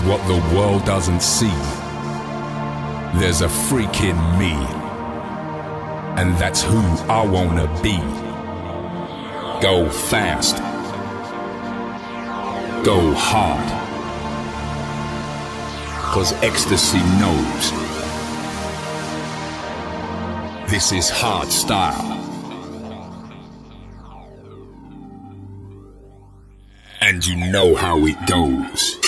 what the world doesn't see. There's a freak in me, and that's who I wanna be. Go fast, go hard, cause ecstasy knows. This is hard style. And you know how it goes.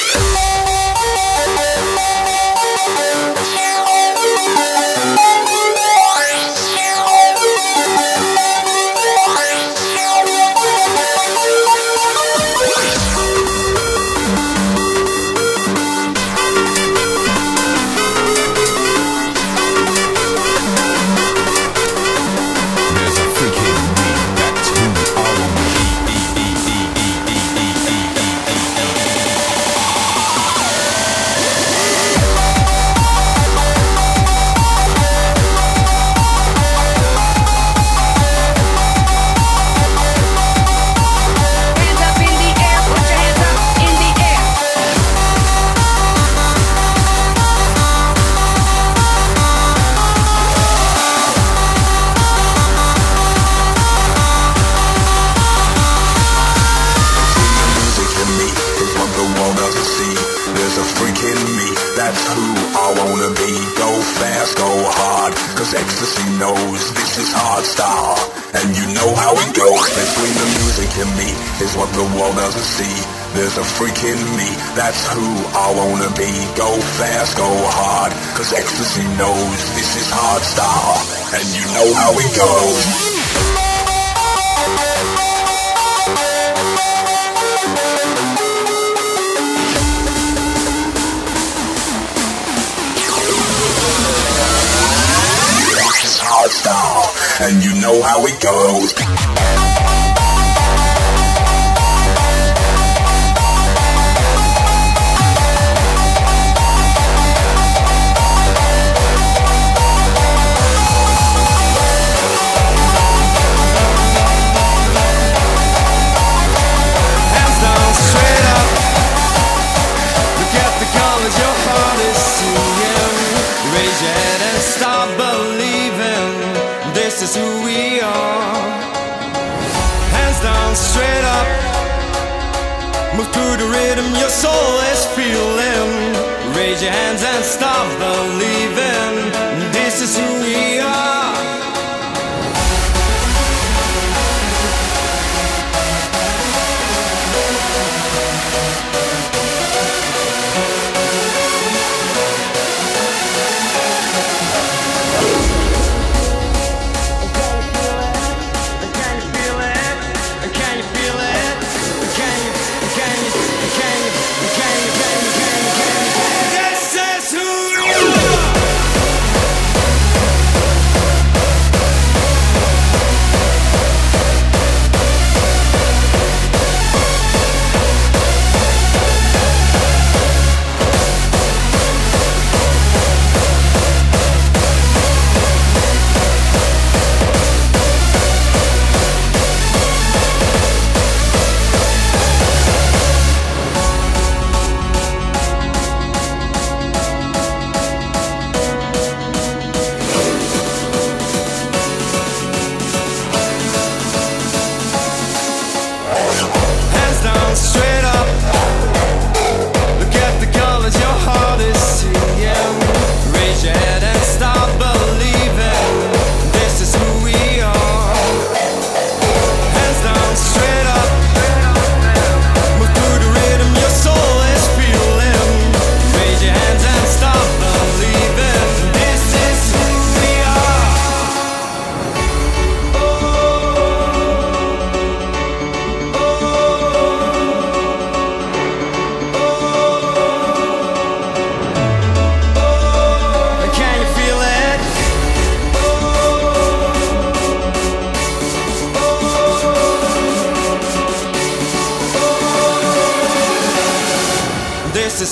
Ecstasy knows this is hard style. And you know how it goes. Between the music and me is what the world doesn't see. There's a freak in me, that's who I wanna be. Go fast, go hard, cause ecstasy knows this is hard style. And you know how it goes. Hard style, and you know how it goes. Soul is feeling. Raise your hands and start believing. This is who we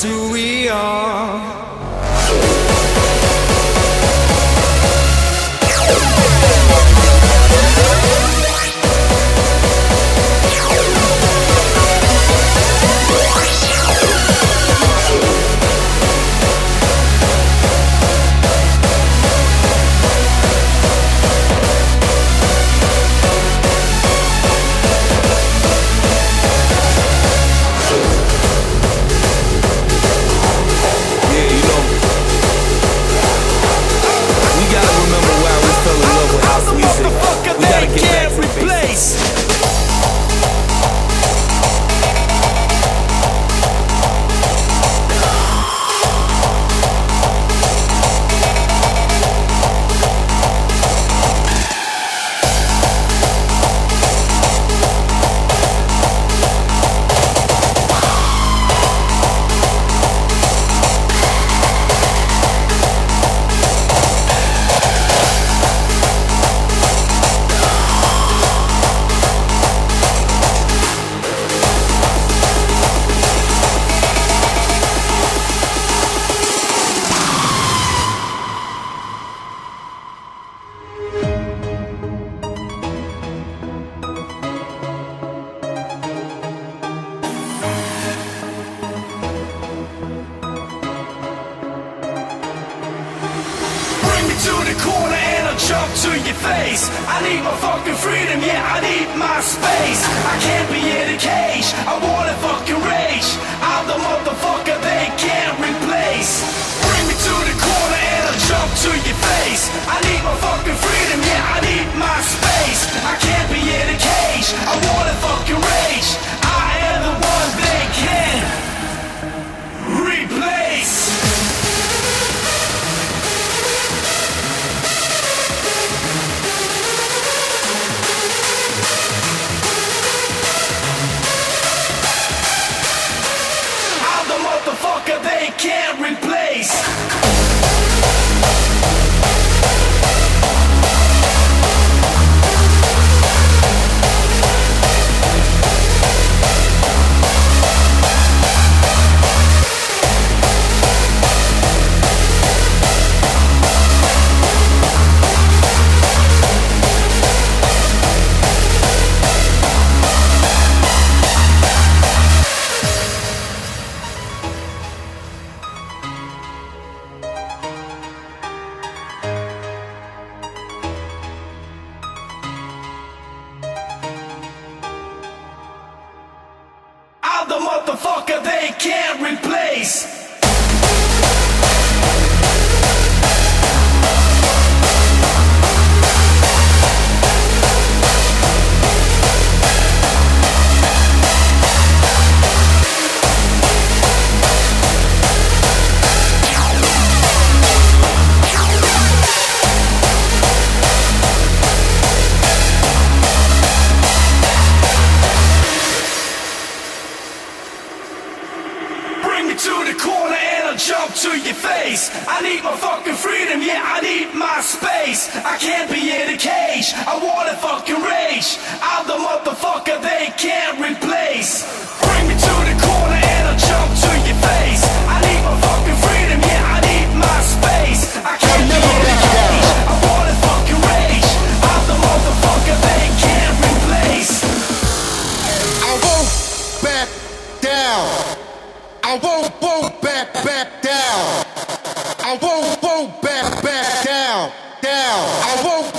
who we are. To your face. I need my fucking freedom, yeah, I need my space. I can't be in a cage, I wanna fucking rage. I'm the motherfucker they can't replace. Bring me to the corner and I'll jump to your face. I need my fucking freedom, yeah, I need my space. I can't be in a cage, I wanna fucking rage. Won't, won't back, back down. I won't, won't back, back down, down. I won't,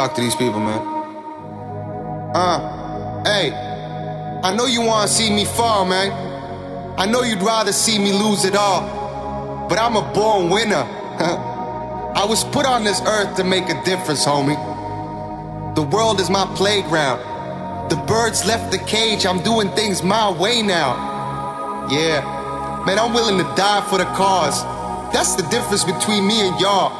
talk to these people, man. Uh, hey, I know you wanna see me fall, man. I know you'd rather see me lose it all, but I'm a born winner. I was put on this earth to make a difference, homie. The world is my playground. The birds left the cage, I'm doing things my way now. Yeah, man, I'm willing to die for the cause. That's the difference between me and y'all.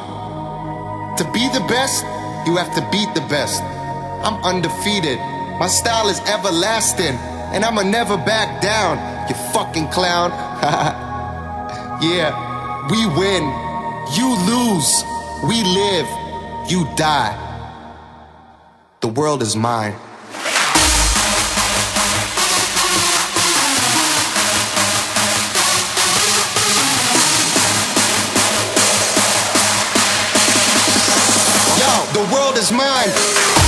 To be the best, you have to beat the best. I'm undefeated. My style is everlasting. And I'ma never back down, you fucking clown. yeah, we win. You lose. We live. You die. The world is mine. is mine.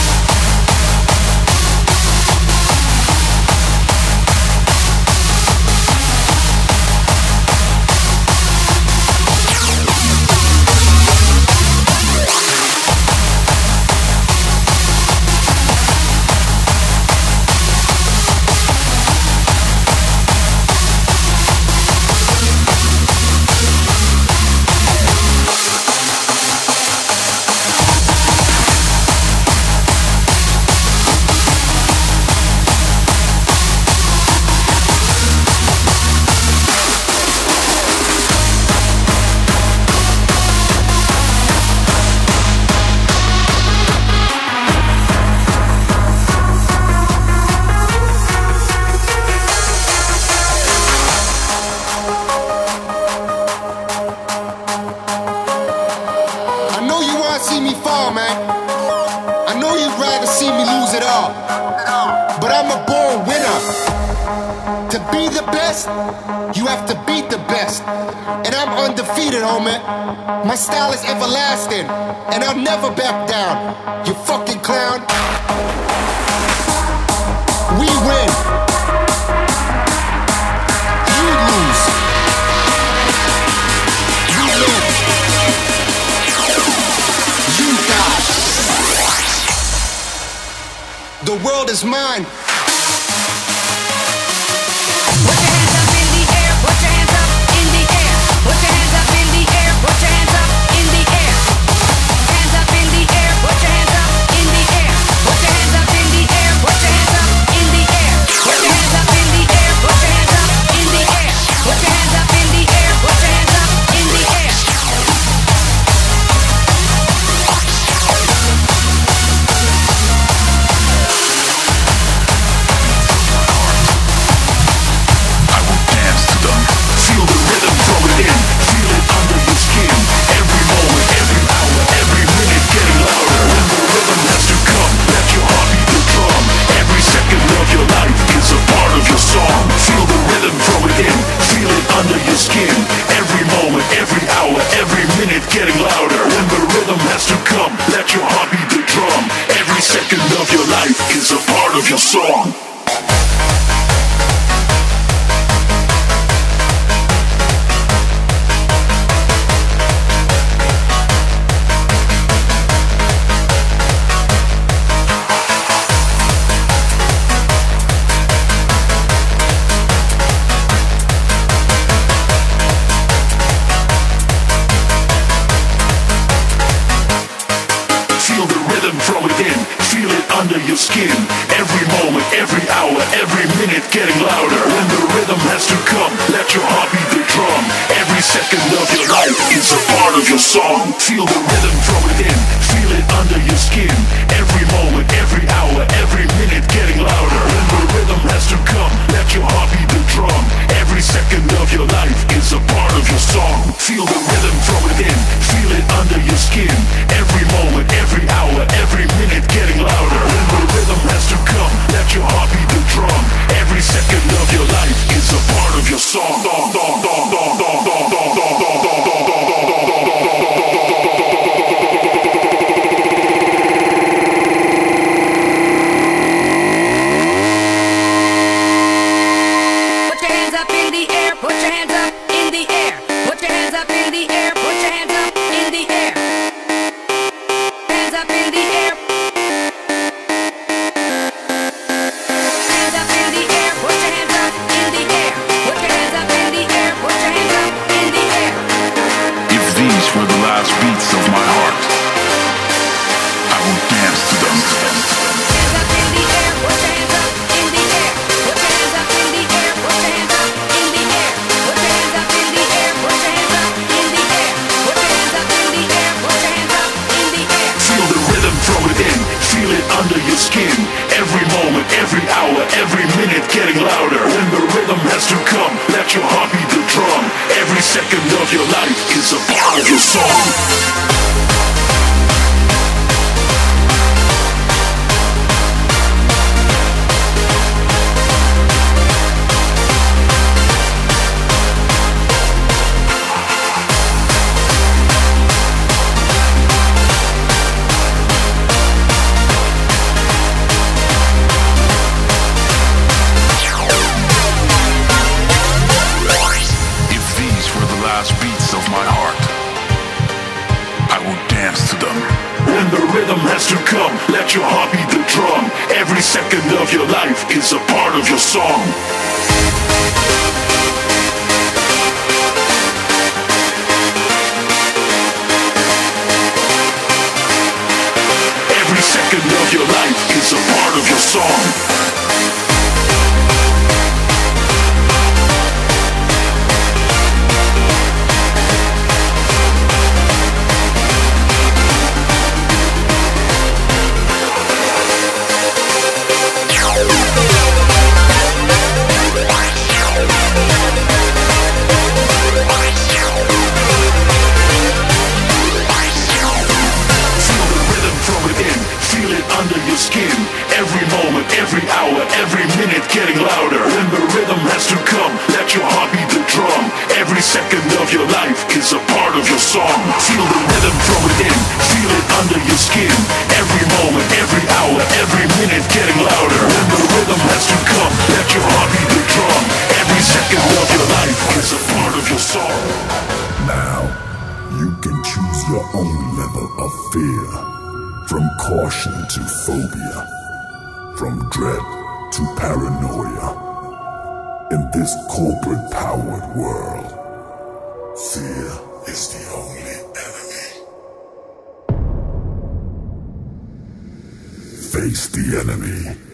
be the best, you have to beat the best. And I'm undefeated, homie. My style is everlasting, and I'll never back down. You fucking clown. We win. You lose. You live. You die. The world is mine. fucking soul. beats of my heart. I will dance to them. Feel the rhythm. Feel it under your skin. Every moment, every hour, every minute getting louder. When the rhythm has to come, let your heart beat the drum. Every second of your life it's a part of your song. forward world, fear is the only enemy. Face the enemy.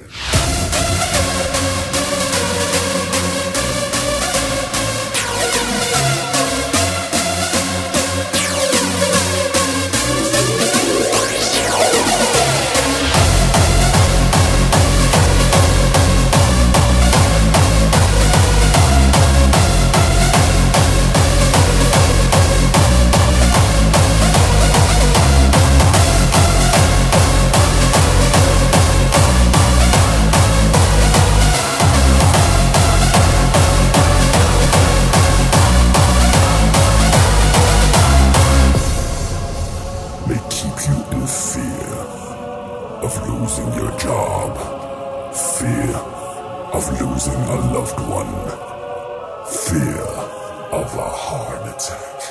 may keep you in fear of losing your job, fear of losing a loved one, fear of a heart attack.